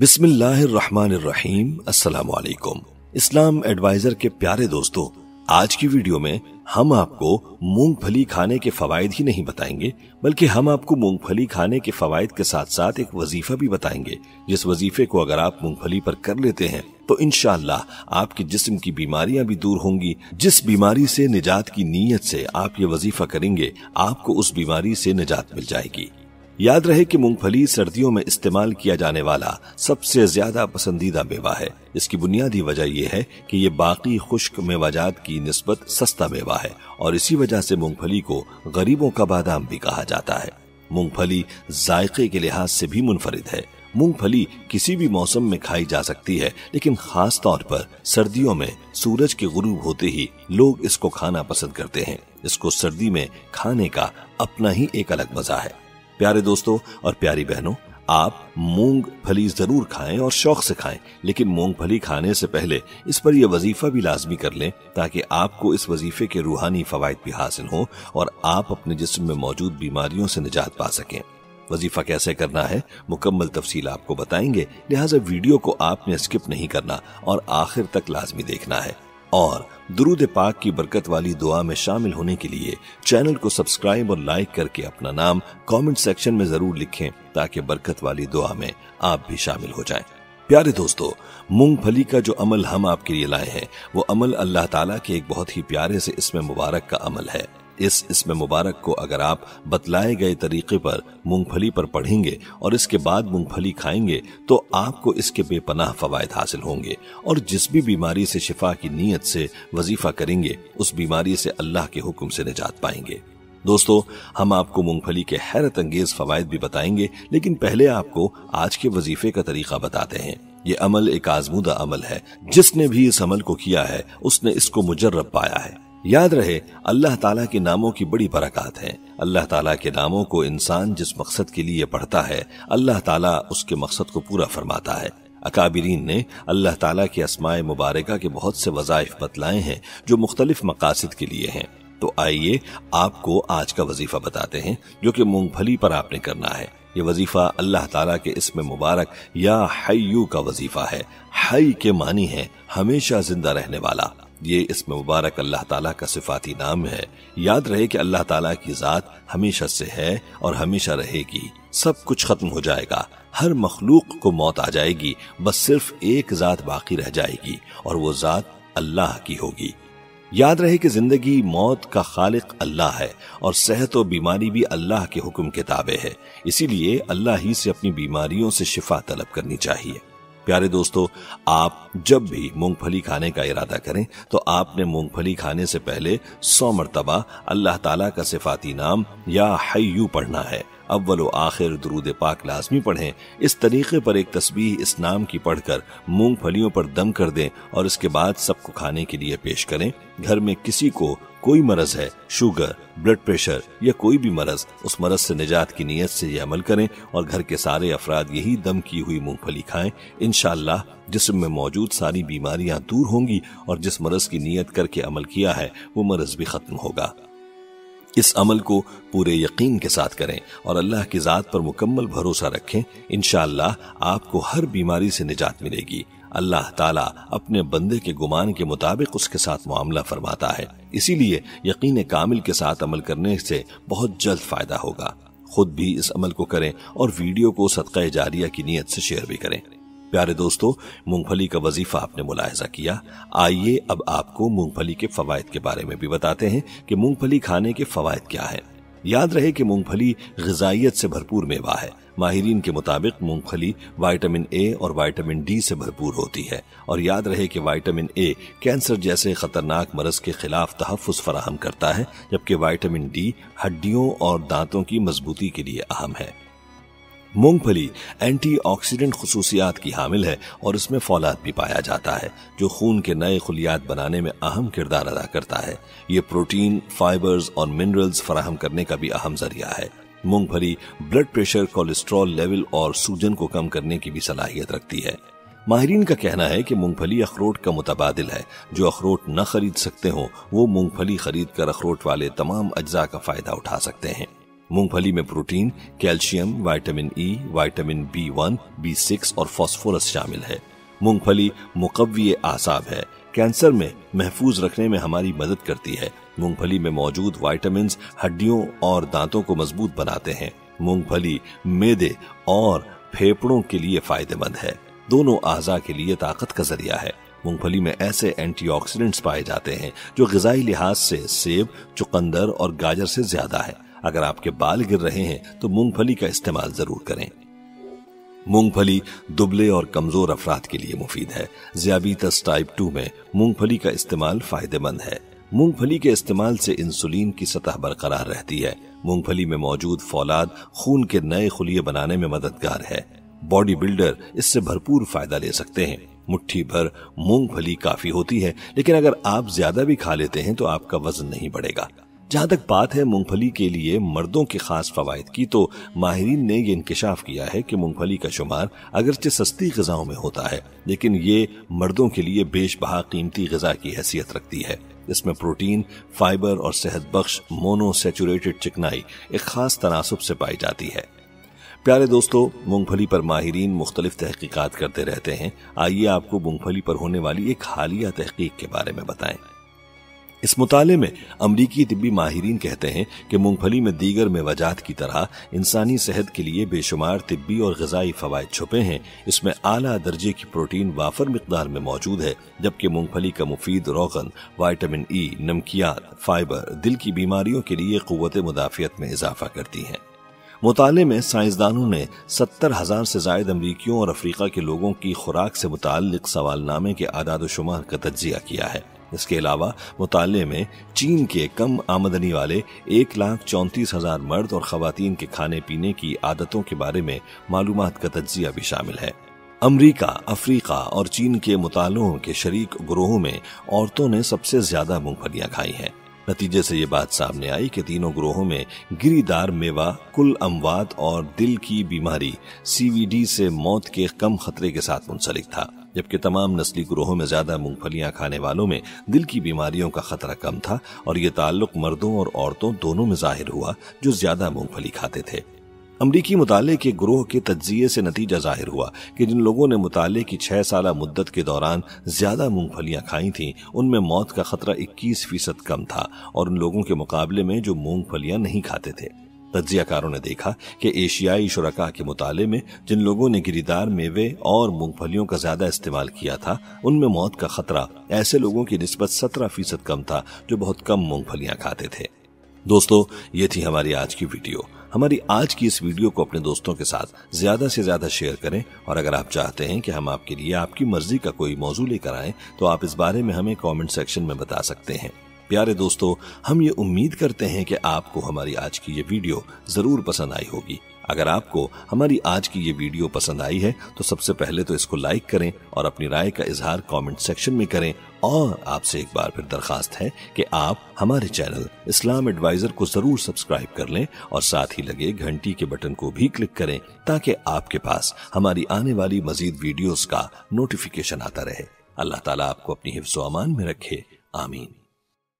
बिस्मिल्लाहिर्रहमानिर्रहीम। अस्सलाम वालेकुम इस्लाम एडवाइजर के प्यारे दोस्तों, आज की वीडियो में हम आपको मूंगफली खाने के फवायद ही नहीं बताएँगे, बल्कि हम आपको मूंगफली खाने के फवायद के साथ साथ एक वजीफा भी बताएँगे। जिस वजीफे को अगर आप मूंगफली पर कर लेते हैं तो इनशाला आपके जिस्म की बीमारियाँ भी दूर होंगी। जिस बीमारी से निजात की नीयत से आप ये वजीफा करेंगे, आपको उस बीमारी से निजात मिल जाएगी। याद रहे कि मूंगफली सर्दियों में इस्तेमाल किया जाने वाला सबसे ज़्यादा पसंदीदा मेवा है। इसकी बुनियादी वजह यह है कि ये बाकी खुश्क मेवाजात की नस्बत सस्ता मेवा है और इसी वजह से मूंगफली को गरीबों का बादाम भी कहा जाता है। मूंगफली जायके के लिहाज से भी मुनफरिद है। मूंगफली किसी भी मौसम में खाई जा सकती है, लेकिन खास तौर पर सर्दियों में सूरज के गुरूब होते ही लोग इसको खाना पसंद करते हैं। इसको सर्दी में खाने का अपना ही एक अलग मज़ा है। प्यारे दोस्तों और प्यारी बहनों, आप मूंगफली ज़रूर खाएँ और शौक से खाएँ, लेकिन मूंगफली खाने से पहले इस पर यह वजीफा भी लाजमी कर लें ताकि आपको इस वजीफे के रूहानी फवायद भी हासिल हों और आप अपने जिस्म में मौजूद बीमारियों से निजात पा सकें। वजीफा कैसे करना है, मुकम्मल तफसील आपको बताएँगे, लिहाजा वीडियो को आपने स्किप नहीं करना और आखिर तक लाजमी देखना है। और दुरूद पाक की बरकत वाली दुआ में शामिल होने के लिए चैनल को सब्सक्राइब और लाइक करके अपना नाम कमेंट सेक्शन में ज़रूर लिखें ताकि बरकत वाली दुआ में आप भी शामिल हो जाएँ। प्यारे दोस्तों, मूंगफली का जो अमल हम आपके लिए लाए हैं, वो अमल अल्लाह ताला के एक बहुत ही प्यारे से इसमें मुबारक का अमल है इस इसमें मुबारक को अगर आप बतलाए गए तरीके पर मूंगफली पर पढ़ेंगे और इसके बाद मूंगफली खाएँगे तो आपको इसके बेपनाह फवायद हासिल होंगे। और जिस भी बीमारी से शिफा की नीयत से वजीफा करेंगे, उस बीमारी से अल्लाह के हुक्म से निजात पाएँगे। दोस्तों, हम आपको मूंगफली के हैरत अंगेज फवायद भी बताएँगे, लेकिन पहले आपको आज के वजीफे का तरीका बताते हैं। ये अमल एक आजमूदा अमल है। जिसने भी इस अमल को किया है, उसने इसको मुजर्रब पाया है। याद रहे, अल्लाह ताला के नामों की बड़ी बरकत है। अल्लाह ताला के नामों को इंसान जिस मकसद के लिए पढ़ता है, अल्लाह ताला उसके मकसद को पूरा फरमाता है। अकाबरीन ने अल्लाह ताला के असमाय मुबारका के बहुत से वजाइफ बतलाए हैं, जो मुख्तलिफ़ मकासद के लिए हैं। तो आइए, आपको आज का वजीफा बताते हैं, जो कि मूंगफली पर आपने करना है। ये वजीफा अल्लाह ताला के इसमें मुबारक या हयू का वजीफा है। हई के मानी है, हमेशा ज़िंदा रहने वाला। ये इसमें मुबारक अल्लाह ताला का सिफाती नाम है। याद रहे कि अल्लाह ताला की जात हमेशा से है और हमेशा रहेगी। सब कुछ खत्म हो जाएगा। हर मखलूक को मौत आ जाएगी। बस सिर्फ़ एक जात बाकी रह जाएगी और वो जात अल्लाह की होगी। याद रहे कि ज़िंदगी मौत का खालिक अल्लाह है और सेहत और बीमारी भी अल्लाह के हुक्म के ताबे है। इसीलिए अल्लाह ही से अपनी बीमारियों से शिफा तलब करनी चाहिए। प्यारे दोस्तों, आप जब भी मूंगफली खाने का इरादा करें तो आपने मूंगफली खाने से पहले सौ मरतबा अल्लाह ताला का सिफाती नाम या हयू पढ़ना है। अव्वल आखिर दरूद पाक लाजमी पढ़ें। इस तरीके पर एक तस्वीर इस नाम की पढ़कर मूंगफलियों पर दम कर दें और इसके बाद सबको खाने के लिए पेश करें। घर में किसी को कोई मरज है, शुगर, ब्लड प्रेशर या कोई भी मरज, उस मरज से निजात की नीयत से ये अमल करें और घर के सारे अफराद यही दम की हुई मूंगफली खाएँ। इनशाला जिसम में मौजूद सारी बीमारियाँ दूर होंगी और जिस मरज की नीयत करके अमल किया है, वो मरज भी खत्म होगा। इस अमल को पूरे यकीन के साथ करें और अल्लाह की ज़ात पर मुकम्मल भरोसा रखें। इनशाला आपको हर बीमारी से निजात मिलेगी। अल्लाह ताला अपने बंदे के गुमान के मुताबिक उसके साथ मामला फरमाता है। इसीलिए यकीन कामिल के साथ अमल करने से बहुत जल्द फ़ायदा होगा। खुद भी इस अमल को करें और वीडियो को सदका जारिया की नीयत से शेयर भी करें। प्यारे दोस्तों, मूंगफली का वजीफा आपने मुलायजा किया। आइए अब आपको मूंगफली के फवायद के बारे में भी बताते हैं कि मूंगफली खाने के फवायद क्या है। याद रहे कि मूंगफली गजाइत से भरपूर मेवा है। माहरीन के मुताबिक मूंगफली विटामिन ए और विटामिन डी से भरपूर होती है। और याद रहे कि विटामिन ए कैंसर जैसे खतरनाक मरज के खिलाफ तहफ़ फराहम करता है, जबकि विटामिन डी हड्डियों और दांतों की मजबूती के लिए अहम है। मूंगफली एंटीऑक्सीडेंट खसूसियात की हामिल है और इसमें फौलाद भी पाया जाता है, जो खून के नए खुलियात बनाने में अहम किरदार अदा करता है। ये प्रोटीन, फाइबर्स और मिनरल्स फराहम करने का भी अहम ज़रिया है। मूंगफली ब्लड प्रेशर, कोलेस्ट्रॉल लेवल और सूजन को कम करने की भी सलाहियत रखती है। माहरीन का कहना है कि मूंगफली अखरोट का मुतबादिल है। जो अखरोट न खरीद सकते हो, वो मूंगफली खरीद कर अखरोट वाले तमाम अज्जा का फ़ायदा उठा सकते हैं। मूंगफली में protein, calcium vitamin E vitamin B one B six और फॉस्फोरस शामिल है। मूंगफली मुकवी आसाब है। कैंसर में महफूज रखने में हमारी मदद करती है। मूंगफली में मौजूद वाइटामिन हड्डियों और दांतों को मज़बूत बनाते हैं। मूंगफली मेदे और फेफड़ों के लिए फ़ायदेमंद है। दोनों आजा के लिए ताकत का ज़रिया है। मूंगफली में ऐसे एंटीऑक्सीडेंट्स पाए जाते हैं जो गजाई लिहाज से सेब, चुकंदर और गाजर से ज़्यादा है। अगर आपके बाल गिर रहे हैं तो मूंगफली का इस्तेमाल ज़रूर करें। मूंगफली दुबले और कमज़ोर अफराद के लिए मुफीद है। जियाबीतस टाइप टू में मूंगफली का इस्तेमाल फ़ायदेमंद है। मूंगफली के इस्तेमाल से इंसुलिन की सतह बरकरार रहती है। मूंगफली में मौजूद फौलाद खून के नए खुलिये बनाने में मददगार है। बॉडी बिल्डर इससे भरपूर फ़ायदा ले सकते हैं। मुट्ठी भर मूंगफली काफ़ी होती है, लेकिन अगर आप ज़्यादा भी खा लेते हैं तो आपका वज़न नहीं बढ़ेगा। जहाँ तक बात है मूंगफली के लिए मर्दों के खास फवायद की तो माहरीन ने यह इंकशाफ किया है कि मूंगफली का शुमार अगरचे सस्ती गजाओं में होता है, लेकिन ये मर्दों के लिए बेशबहा कीमती गजा की हैसियत रखती है। इसमें प्रोटीन, फाइबर और सेहत बख्श मोनोसेचुरेटेड चिकनाई एक खास तनासब से पाई जाती है। प्यारे दोस्तों, मूंगफली पर माहिरीन मुख्तलिफ़ तहकीकात करते रहते हैं। आइए आपको मूंगफली पर होने वाली एक हालिया तहकीक के बारे में बताएँ। इस मुताले में अमरीकी तिब्बी माहरीन कहते हैं कि मूंगफली में दीगर मेवाजात की तरह इंसानी सेहत के लिए बेशुमार तिब्बी और गजाई फवायद छुपे हैं। इसमें आला दर्जे की प्रोटीन वाफर मकदार में मौजूद है, जबकि मूंगफली का मुफीद रोगन, वाइटामिन ई नमकियात फाइबर, दिल की बीमारियों के लिए कुत मुदाफियत में इजाफा करती हैं। मुताले में साइंसदानों ने सत्तर हज़ार से जायद अमरीकियों और अफ्रीका के लोगों की खुराक से मुतल सवालनामे के आदाद शुमार का तजिया किया है। इसके अलावा मुताले में चीन के कम आमदनी वाले एक लाख चौंतीस हज़ार मर्द और खातन के खाने पीने की आदतों के बारे में मालूम का तजिया भी शामिल है। अमरीका, अफ्रीका और चीन के मुतालों के शरीक ग्रोहों में औरतों ने सबसे ज़्यादा मूंगफलियाँ खाई हैं। नतीजे से ये बात सामने आई कि तीनों ग्रोहों में गिरीदार मेवा, कुल अमवात और दिल की बीमारी सीवीडी से मौत के कम खतरे के साथ मुंसलिक था। जबकि तमाम नस्ली ग्रोहों में ज़्यादा मूंगफलियाँ खाने वालों में दिल की बीमारियों का खतरा कम था और ये ताल्लुक मर्दों और औरतों दोनों में ज़ाहिर हुआ, जो ज़्यादा मूंगफली खाते थे। अमरीकी मुताले के ग्रोह के तजिए से नतीजा ज़ाहिर हुआ कि जिन लोगों ने मुताले की छह साल मुद्दत के दौरान ज़्यादा मूंगफलियाँ खाई थीं, उनमें मौत का खतरा 21 फ़ीसद कम था और उन लोगों के मुकाबले में जो मूंगफलियाँ नहीं खाते थे। तजियाकारों ने देखा कि एशियाई शुरा के मुताले में जिन लोगों ने गिरीदार, मेवे और मूंगफलियों का ज़्यादा इस्तेमाल किया था, उनमें मौत का खतरा ऐसे लोगों की नस्बत सत्रह फ़ीसद कम था जो बहुत कम मूंगफलियाँ खाते थे। दोस्तों, ये थी हमारी आज की वीडियो। हमारी आज की इस वीडियो को अपने दोस्तों के साथ ज़्यादा से ज़्यादा शेयर करें और अगर आप चाहते हैं कि हम आपके लिए आपकी मर्ज़ी का कोई मौजू लेकर आए तो आप इस बारे में हमें कमेंट सेक्शन में बता सकते हैं। प्यारे दोस्तों, हम ये उम्मीद करते हैं कि आपको हमारी आज की ये वीडियो ज़रूर पसंद आई होगी। अगर आपको हमारी आज की ये वीडियो पसंद आई है तो सबसे पहले तो इसको लाइक करें और अपनी राय का इजहार कमेंट सेक्शन में करें। और आपसे एक बार फिर दरखास्त है कि आप हमारे चैनल इस्लाम एडवाइजर को ज़रूर सब्सक्राइब कर लें और साथ ही लगे घंटी के बटन को भी क्लिक करें ताकि आपके पास हमारी आने वाली मजीद वीडियोस का नोटिफिकेशन आता रहे। अल्लाह ताला आपको अपनी हिफ्स अमान में रखे। आमीन।